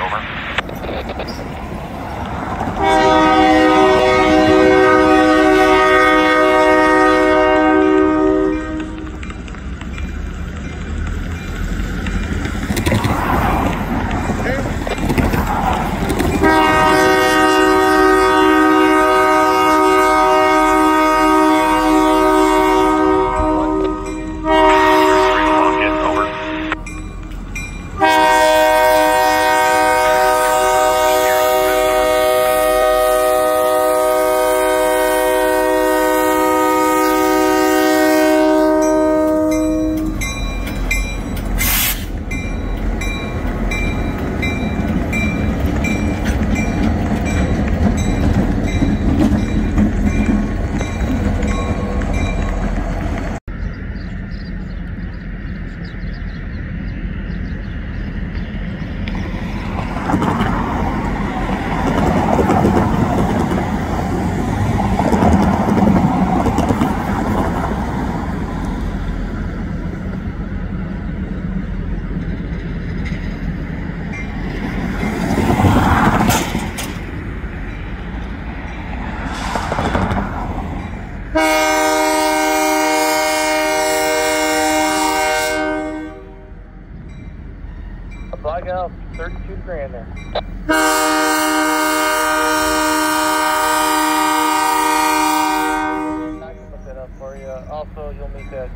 Over. Black out 32 grand there. Also, you'll meet that